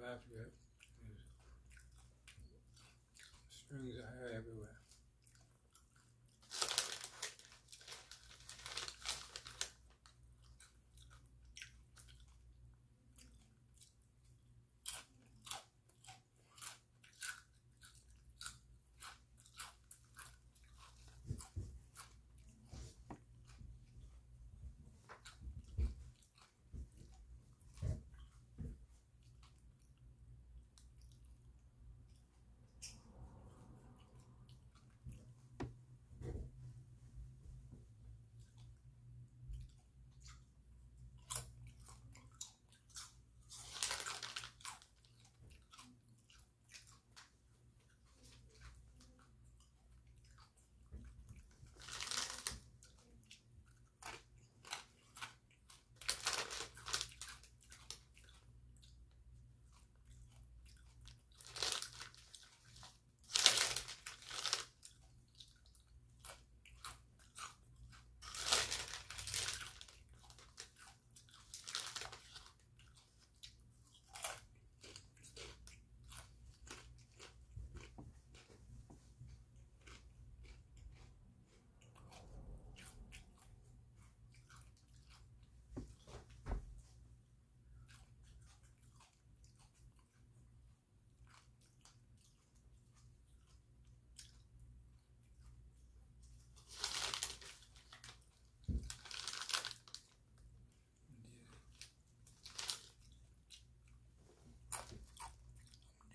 watch yet. Strings of hair everywhere.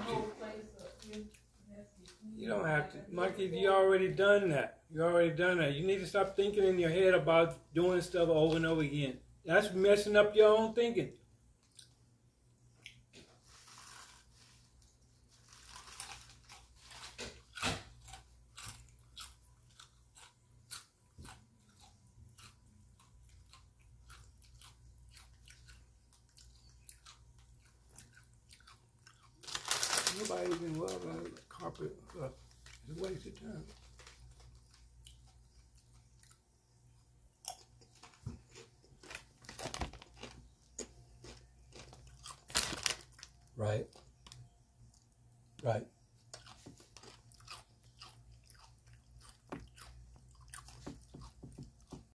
whole place up. It has to be cleaned You don't have to, Mikey. You already done that. You already done that. You need to stop thinking in your head about doing stuff over and over again. That's messing up your own thinking. Nobody even love carpet. But it's a waste of time. Right. Right.